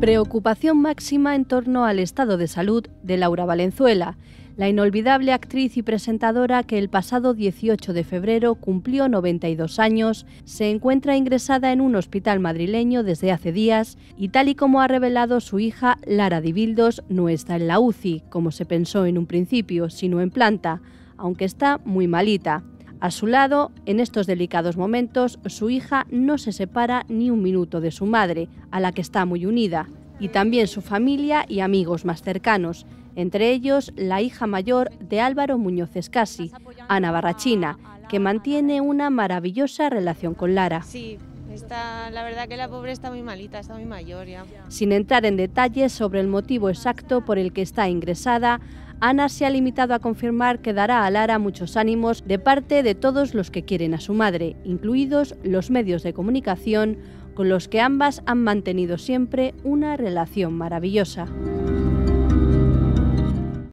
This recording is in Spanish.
Preocupación máxima en torno al estado de salud de Laura Valenzuela, la inolvidable actriz y presentadora que el pasado 18 de febrero cumplió 92 años, se encuentra ingresada en un hospital madrileño desde hace días y tal y como ha revelado su hija Lara Dibildos, no está en la UCI, como se pensó en un principio, sino en planta, aunque está muy malita. A su lado, en estos delicados momentos, su hija no se separa ni un minuto de su madre, a la que está muy unida, y también su familia y amigos más cercanos, entre ellos la hija mayor de Álvaro Muñoz Escasi, Ana Barrachina, que mantiene una maravillosa relación con Lara. Sí, está, la verdad que la pobre está muy malita, está muy mayor ya. Sin entrar en detalles sobre el motivo exacto por el que está ingresada, Ana se ha limitado a confirmar que dará a Lara muchos ánimos de parte de todos los que quieren a su madre, incluidos los medios de comunicación con los que ambas han mantenido siempre una relación maravillosa.